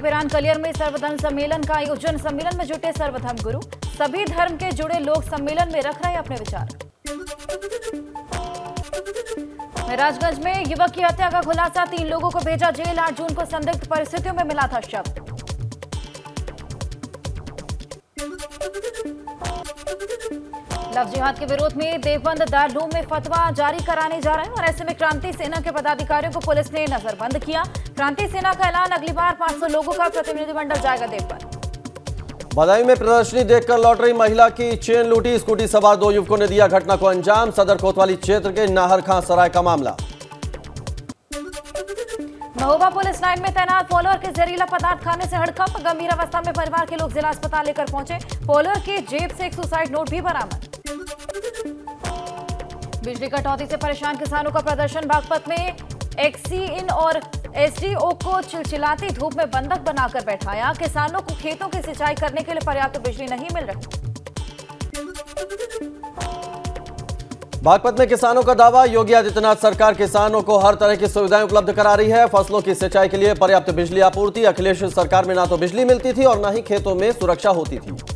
पिरान कलियर में सर्वधर्म सम्मेलन का आयोजन सम्मेलन में जुटे सर्वधर्म गुरु। सभी धर्म के जुड़े लोग सम्मेलन में रख रहे अपने विचार। महराजगंज में युवक की हत्या का खुलासा, तीन लोगों को भेजा जेल, आठ जून को संदिग्ध परिस्थितियों में मिला था शव। लव जिहाद के विरोध में देवबंद दारूम में फतवा जारी कराने जा रहे हैं और ऐसे में क्रांति सेना के पदाधिकारियों को पुलिस ने नजरबंद किया। क्रांति सेना का ऐलान अगली बार 500 लोगों का प्रतिनिधिमंडल जाएगा देवबंद बदायूं में प्रदर्शनी देखकर लौट रही महिला की चेन लूटी स्कूटी सवार दो युवकों ने दिया घटना को अंजाम सदर कोतवाली क्षेत्र के नाहर खां सराय का मामला। महोबा पुलिस लाइन में तैनात फॉलोअर के जहरीला पदार्थ खाने से हड़कंप गंभीर अवस्था में परिवार के लोग जिला अस्पताल लेकर पहुँचे। फॉलोअर की जेब से एक सुसाइड नोट भी बरामद। बिजली कटौती से परेशान किसानों का प्रदर्शन बागपत में एक्सी इन और एसडीओ को चिलचिलाती धूप में बंधक बनाकर बैठाया। किसानों को खेतों की सिंचाई करने के लिए पर्याप्त बिजली नहीं मिल रही। बागपत में किसानों का दावा, योगी आदित्यनाथ सरकार किसानों को हर तरह की सुविधाएँ उपलब्ध करा रही है। फ़सलों की सिंचाई के लिए पर्याप्त बिजली आपूर्ति। अखिलेश सरकार में ना तो बिजली मिलती थी और ना ही खेतों में सुरक्षा होती थी।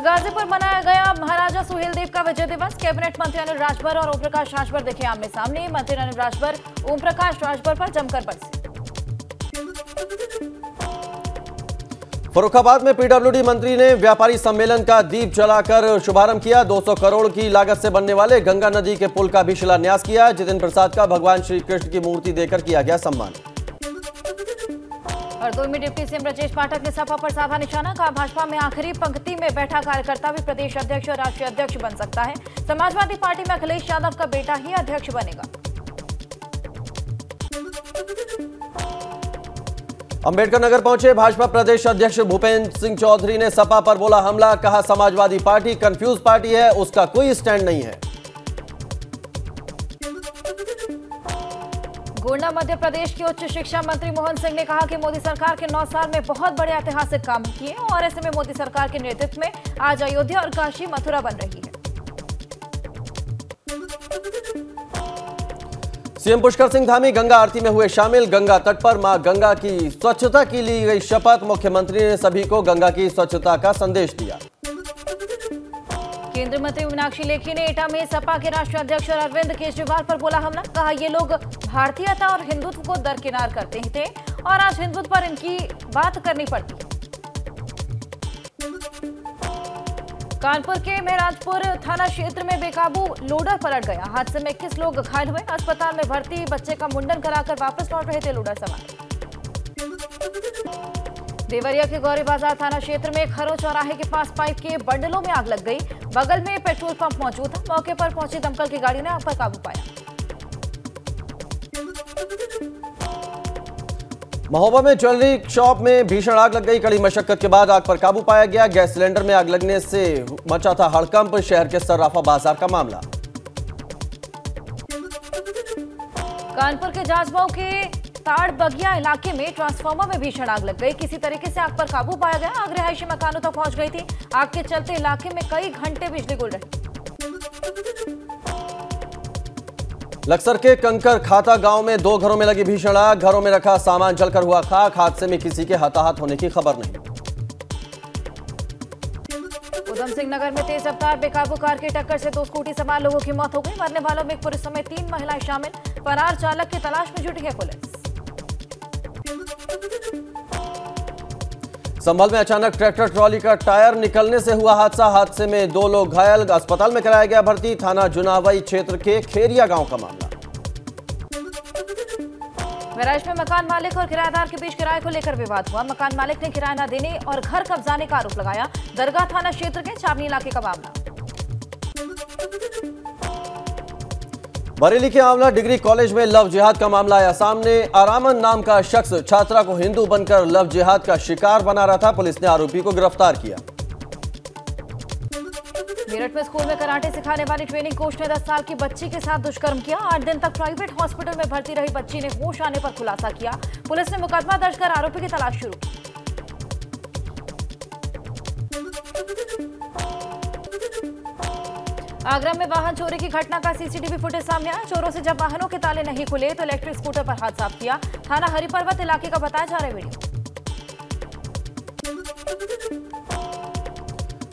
गाजीपुर मनाया गया महाराजा सुहेलदेव का विजय दिवस। कैबिनेट मंत्री अनिल राजभर और ओम प्रकाश राजभर दिखे आमने सामने। मंत्री अनिल राजभर ओम प्रकाश राजभर पर जमकर बरसे। फरुखाबाद में पीडब्ल्यूडी मंत्री ने व्यापारी सम्मेलन का दीप जलाकर शुभारंभ किया। 200 करोड़ की लागत से बनने वाले गंगा नदी के पुल का भी शिलान्यास किया। जितिन प्रसाद का भगवान श्री कृष्ण की मूर्ति देकर किया गया सम्मान। हरदोई में डिप्टी सीएम ब्रजेश पाठक ने सपा पर साधा निशाना, कहा भाजपा में आखिरी पंक्ति में बैठा कार्यकर्ता भी प्रदेश अध्यक्ष और राष्ट्रीय अध्यक्ष बन सकता है। समाजवादी पार्टी में अखिलेश यादव का बेटा ही अध्यक्ष बनेगा। अंबेडकर नगर पहुँचे भाजपा प्रदेश अध्यक्ष भूपेंद्र सिंह चौधरी ने सपा पर बोला हमला, कहा समाजवादी पार्टी कंफ्यूज पार्टी है, उसका कोई स्टैंड नहीं है। गोंडा मध्य प्रदेश के उच्च शिक्षा मंत्री मोहन सिंह ने कहा कि मोदी सरकार के नौ साल में बहुत बड़े ऐतिहासिक काम किए और ऐसे में मोदी सरकार के नेतृत्व में आज अयोध्या और काशी मथुरा बन रही है। सीएम पुष्कर सिंह धामी गंगा आरती में हुए शामिल गंगा तट पर माँ गंगा की स्वच्छता की ली गई शपथ। मुख्यमंत्री ने सभी को गंगा की स्वच्छता का संदेश दिया। केंद्रीय मंत्री मीनाक्षी लेखी ने एटा में सपा के राष्ट्रीय अध्यक्ष अरविंद केजरीवाल पर बोला हमला। कहा, ये लोग भारतीयता और हिंदुत्व को दरकिनार करते ही थे और आज हिंदुत्व पर इनकी बात करनी पड़ती है। कानपुर के महराजपुर थाना क्षेत्र में बेकाबू लोडर पलट गया। हादसे में 21 लोग घायल हुए। अस्पताल में भर्ती बच्चे का मुंडन कराकर वापस लौट रहे थे लोडर सवार। देवरिया के गौरी बाज़ार थाना क्षेत्र में खरो चौराहे के पास पाइप के बंडलों में आग लग गई। बगल में पेट्रोल पंप मौजूद था। मौके पर पहुँची दमकल की गाड़ी ने आग पर काबू पाया। महोबा में ज्वेलरी शॉप में भीषण आग लग गई। कड़ी मशक्कत के बाद आग पर काबू पाया गया। गैस सिलेंडर में आग लगने से मचा था हड़कंप। शहर के सर्राफा बाज़ार का मामला। कानपुर के जाजबाव के ताड़ बगिया इलाके में ट्रांसफार्मर में भीषण आग लग गई। किसी तरीके से आग पर काबू पाया गया। आग रिहायशी मकानों तक पहुँच गई थी। आग के चलते इलाके में कई घंटे बिजली गुल रही। लक्सर के कंकर खाता गाँव में दो घरों में लगी भीषण आग। घरों में रखा सामान जलकर हुआ खाक। हादसे में किसी के हताहत होने की खबर नहीं। उधम सिंह नगर में तेज रफ्तार बेकाबू कार की टक्कर से दो स्कूटी सवार लोगों की मौत हो गई। मरने वालों में एक पुरुष समेत तीन महिलाएँ शामिल। फरार चालक की तलाश में जुटी है पुलिस। संभल में अचानक ट्रैक्टर ट्रॉली का टायर निकलने से हुआ हादसा। हादसे में दो लोग घायल। अस्पताल में कराया गया भर्ती। थाना जुनावई क्षेत्र के खेरिया गाँव का मामला। महराज में मकान मालिक और किराएदार के बीच किराए को लेकर विवाद हुआ। मकान मालिक ने किराया न देने और घर कब्जाने का आरोप लगाया। दरगाह थाना क्षेत्र के चावनी इलाके का मामला। बरेली के आंवला डिग्री कॉलेज में लव जिहाद का मामला आया। सामने आरामन नाम का शख्स छात्रा को हिंदू बनकर लव जिहाद का शिकार बना रहा था। पुलिस ने आरोपी को गिरफ़्तार किया। मेरठ में स्कूल में कराटे सिखाने वाली ट्रेनिंग कोच ने 10 साल की बच्ची के साथ दुष्कर्म किया। आठ दिन तक प्राइवेट हॉस्पिटल में भर्ती रही बच्ची ने होश आने पर खुलासा किया। पुलिस ने मुकदमा दर्ज कर आरोपी की तलाश शुरू की। आगरा में वाहन चोरी की घटना का सीसीटीवी फुटेज सामने आया। चोरों से जब वाहनों के ताले नहीं खुले तो इलेक्ट्रिक स्कूटर पर हाथ साफ़ किया। थाना हरिपर्वत इलाके का बताया जा रहा है वीडियो।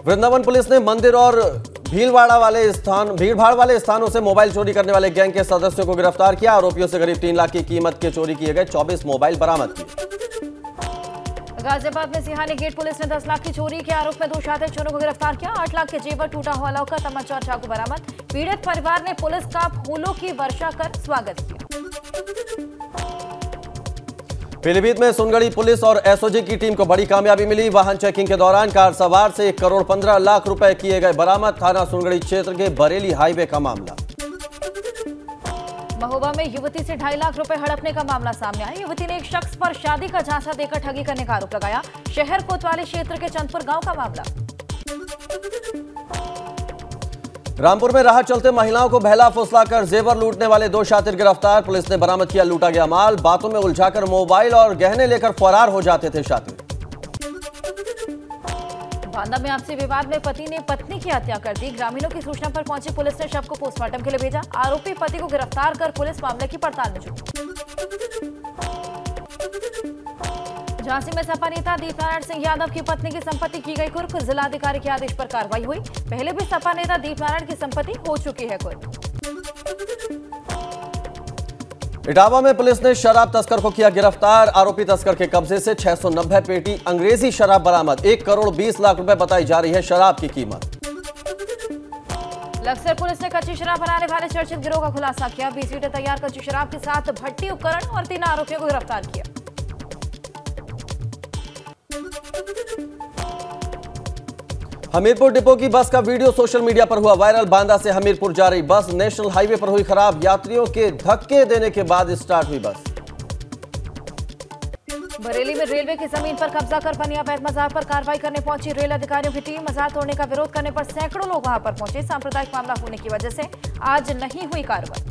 वृंदावन पुलिस ने मंदिर और भीलवाड़ा वाले स्थान, भीड़भाड़ वाले स्थानों से मोबाइल चोरी करने वाले गैंग के सदस्यों को गिरफ़्तार किया। आरोपियों से करीब तीन लाख की कीमत के चोरी किए गए 24 मोबाइल बरामद किए। गाजियाबाद में सिहानी गेट पुलिस ने 10 लाख की चोरी के आरोप में दो शातिर चोरों को गिरफ़्तार किया। 8 लाख के जेवर टूटा हुआ लौका तमंचा और चाकू बरामद। पीड़ित परिवार ने पुलिस का फूलों की वर्षा कर स्वागत किया। पीलीभीत में सुनगढ़ी पुलिस और एसओजी की टीम को बड़ी कामयाबी मिली। वाहन चेकिंग के दौरान कार सवार से एक करोड़ पंद्रह लाख रुपए किए गए बरामद। थाना सुनगढ़ी क्षेत्र के बरेली हाईवे का मामला। महोबा में युवती से ढाई लाख रुपए हड़पने का मामला सामने आया। युवती ने एक शख्स पर शादी का झांसा देकर ठगी करने का आरोप लगाया। शहर कोतवाली क्षेत्र के चंदपुर गाँव का मामला। रामपुर में राहत चलते महिलाओं को बहला फुसलाकर जेवर लूटने वाले दो शातिर गिरफ़्तार। पुलिस ने बरामद किया लूटा गया माल। बातों में उलझाकर मोबाइल और गहने लेकर फरार हो जाते थे शातिर। बांदा में आपसी विवाद में पति ने पत्नी की हत्या कर दी। ग्रामीणों की सूचना पर पहुँची पुलिस ने शव को पोस्टमार्टम के लिए भेजा। आरोपी पति को गिरफ़्तार कर पुलिस मामले की पड़ताल में जुटी। झांसी में सपा नेता दीपनारायण सिंह यादव की पत्नी की संपत्ति की गई कुर्क जिलाधिकारी के आदेश पर कार्रवाई हुई। पहले भी सपा नेता दीपनारायण की संपत्ति हो चुकी है कुर्क इटावा में पुलिस ने शराब तस्कर को किया गिरफ़्तार। आरोपी तस्कर के कब्जे से 690 पेटी अंग्रेज़ी शराब बरामद। एक करोड़ 20 लाख रुपए बताई जा रही है शराब की कीमत। लक्सर पुलिस ने कच्ची शराब बनाने वाले चर्चित गिरोह का खुलासा किया। बीस लीटर तैयार, कच्ची शराब के साथ भट्टी उपकरण और तीन आरोपियों को गिरफ़्तार किया। हमीरपुर डिपो की बस का वीडियो सोशल मीडिया पर हुआ वायरल। बांदा से हमीरपुर जा रही बस नेशनल हाईवे पर हुई खराब। यात्रियों के धक्के देने के बाद स्टार्ट हुई बस। बरेली में रेलवे की ज़मीन पर कब्जा कर बनी अवैध मजार पर कार्रवाई करने पहुँची रेल अधिकारियों की टीम। मजार तोड़ने का विरोध करने पर सैकड़ों लोग वहाँ पर पहुँचे। सांप्रदायिक मामला होने की वजह से आज नहीं हुई कार्रवाई।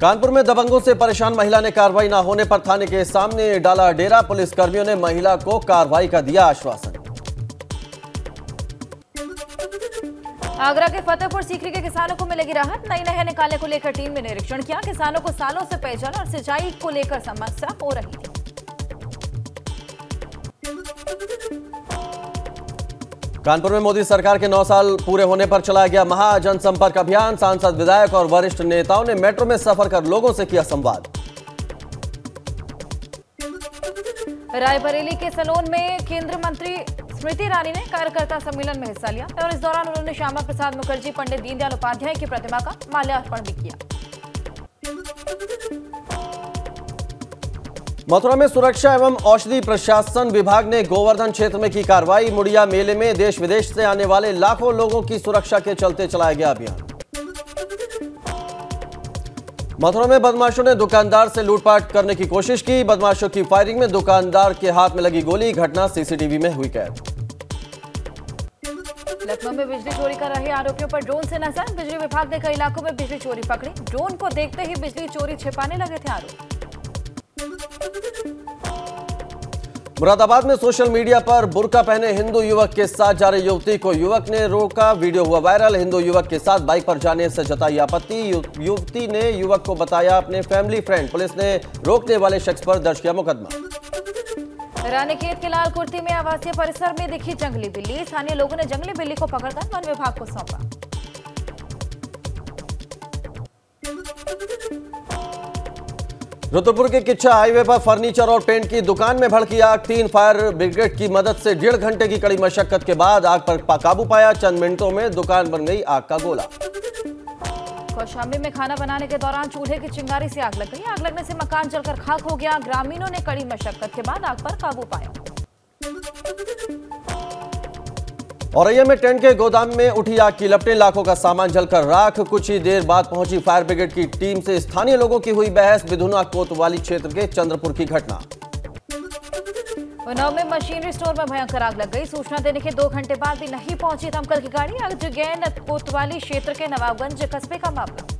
कानपुर में दबंगों से परेशान महिला ने कार्रवाई न होने पर थाने के सामने डाला डेरा। पुलिस कर्मियों ने महिला को कार्रवाई का दिया आश्वासन। आगरा के फतेहपुर सीकरी के किसानों को मिलेगी राहत। नई नहर निकालने को लेकर टीम ने निरीक्षण किया। किसानों को सालों से पेयजल और सिंचाई को लेकर समस्या हो रही थी। कानपुर में मोदी सरकार के नौ साल पूरे होने पर चलाया गया महाजनसंपर्क अभियान, सांसद विधायक और वरिष्ठ नेताओं ने मेट्रो में सफ़र कर लोगों से किया संवाद। रायबरेली के सलोन में केंद्रीय मंत्री स्मृति ईरानी ने कार्यकर्ता सम्मेलन में हिस्सा लिया और इस दौरान उन्होंने श्यामा प्रसाद मुखर्जी, पंडित दीनदयाल उपाध्याय की प्रतिमा का माल्यार्पण भी किया। मथुरा में सुरक्षा एवं औषधि प्रशासन विभाग ने गोवर्धन क्षेत्र में की कार्रवाई। मुड़िया मेले में देश विदेश से आने वाले लाखों लोगों की सुरक्षा के चलते चलाया गया अभियान। मथुरा में बदमाशों ने दुकानदार से लूटपाट करने की कोशिश की। बदमाशों की फायरिंग में दुकानदार के हाथ में लगी गोली। घटना सीसीटीवी में हुई कैद। लखनऊ में बिजली चोरी कर रहे आरोपियों पर ड्रोन से नज़र। बिजली विभाग ने कई इलाकों में बिजली चोरी पकड़ी। ड्रोन को देखते ही बिजली चोरी छिपाने लगे थे आरोपी। मुरादाबाद में सोशल मीडिया पर बुरका पहने हिंदू युवक के साथ जा रही युवती को युवक ने रोका, वीडियो हुआ वायरल। हिंदू युवक के साथ बाइक पर जाने से जताई आपत्ति। युवती ने युवक को बताया, अपने फैमिली फ्रेंड, पुलिस ने रोकने वाले शख्स पर दर्ज किया मुकदमा। रानीखेत के लाल कुर्ती में आवासीय परिसर में दिखी जंगली बिल्ली। स्थानीय लोगों ने जंगली बिल्ली को पकड़कर वन विभाग को सौंपा। रुद्रपुर के किच्छा हाईवे पर फर्नीचर और पेंट की दुकान में भड़की आग। तीन फायर ब्रिगेड की मदद से डेढ़ घंटे की कड़ी मशक्कत के बाद आग पर काबू पाया। चंद मिनटों में दुकान बन गई आग का गोला। कौशाम्बी में खाना बनाने के दौरान चूल्हे की चिंगारी से आग लग गई। आग लगने से मकान जलकर खाक हो गया। ग्रामीणों ने कड़ी मशक्कत के बाद आग पर काबू पाया। औरैया में टेंट के गोदाम में उठी आग की लपटे, लाखों का सामान जलकर राख। कुछ ही देर बाद पहुँची फायर ब्रिगेड की टीम से स्थानीय लोगों की हुई बहस विधुना कोतवाली क्षेत्र के चंद्रपुर की घटना। उन्नाव में मशीनरी स्टोर में भयंकर आग लग गई। सूचना देने के दो घंटे बाद भी नहीं पहुँची दमकल की गाड़ी। आग जगैन कोतवाली क्षेत्र के नवाबगंज कस्बे का मामला।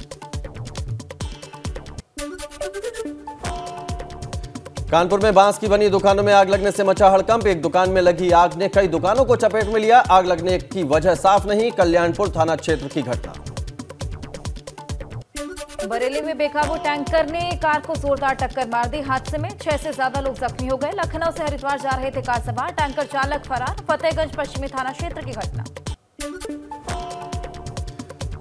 कानपुर में बाँस की बनी दुकानों में आग लगने से मचा हड़कंप। एक दुकान में लगी आग ने कई दुकानों को चपेट में लिया। आग लगने की वजह साफ़ नहीं, कल्याणपुर थाना क्षेत्र की घटना। बरेली में बेकाबू टैंकर ने कार को जोरदार टक्कर मार दी। हादसे में छह से ज़्यादा लोग जख्मी हो गए। लखनऊ से हरिद्वार जा रहे थे कार सवार। टैंकर चालक फरार। फतेहगंज पश्चिमी थाना क्षेत्र की घटना।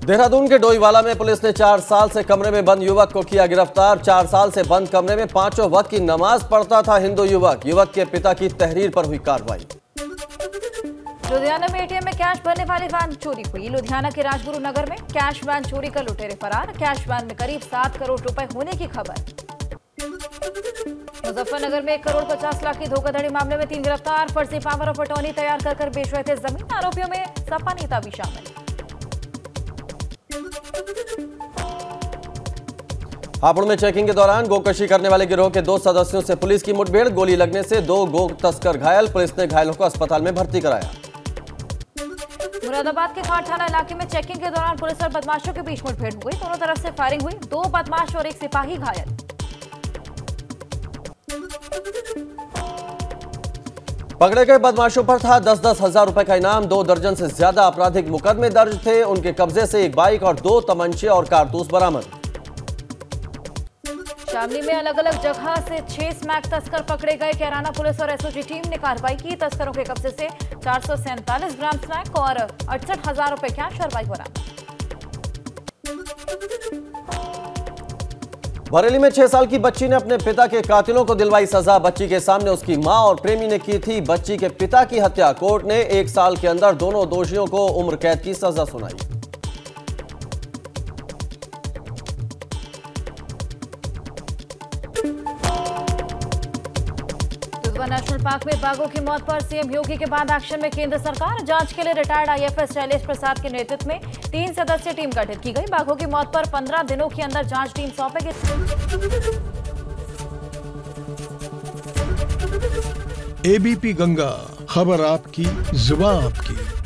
देहरादून के डोईवाला में पुलिस ने चार साल से कमरे में बंद युवक को किया गिरफ़्तार। चार साल से बंद कमरे में पाँचों वक्त की नमाज़ पढ़ता था हिंदू युवक। युवक के पिता की तहरीर पर हुई कार्रवाई। लुधियाना में एटीएम में कैश भरने वाली वैन चोरी हुई। लुधियाना के राजगुरु नगर में कैश वैन चोरी कर लुटेरे फरार। कैश वैन में करीब सात करोड़ रुपए होने की खबर। मुजफ्फरनगर में एक करोड़ पचास लाख की धोखाधड़ी मामले में तीन गिरफ़्तार। फर्जी पावर ऑफ़ अटॉर्नी तैयार कर कर बेच रहे थे ज़मीन। आरोपियों में सपा नेता भी शामिल। हापुड़ में चेकिंग के दौरान गोकशी करने वाले गिरोह के दो सदस्यों से पुलिस की मुठभेड़। गोली लगने से दो गो तस्कर घायल। पुलिस ने घायलों को अस्पताल में भर्ती कराया। मुरादाबाद के खाट थाना इलाके में चेकिंग के दौरान पुलिस और बदमाशों के बीच मुठभेड़ हुई दोनों तरफ़ से फायरिंग हुई। दो बदमाश और एक सिपाही घायल। पकड़े गए बदमाशों पर था दस दस हज़ार रुपए का इनाम। दो दर्जन से ज़्यादा आपराधिक मुकदमे दर्ज थे। उनके कब्जे से एक बाइक और दो तमंचे और कारतूस बरामद। शामली में अलग अलग जगह से छह स्मैक तस्कर पकड़े गए। कैराना पुलिस और एसओजी टीम ने कार्रवाई की। तस्करों के कब्जे से चार ग्राम स्मैक और अड़सठ हज़ार रुपए कैश और बाइक बरामद। बरेली में छह साल की बच्ची ने अपने पिता के कातिलों को दिलवाई सजा। बच्ची के सामने उसकी माँ और प्रेमी ने की थी। बच्ची के पिता की हत्या। कोर्ट ने एक साल के अंदर दोनों दोषियों को उम्र कैद की सजा सुनाई। दुधवा नेशनल पार्क में बाघों की मौत पर सीएम योगी के बाद एक्शन में केंद्र सरकार। जाँच के लिए रिटायर्ड आईएफएस शैलेश प्रसाद के नेतृत्व में तीन सदस्यीय टीम गठित की गई। बाघों की मौत पर 15 दिनों के अंदर जाँच टीम सौंपेगी एबीपी गंगा, खबर आपकी, जुबा आपकी।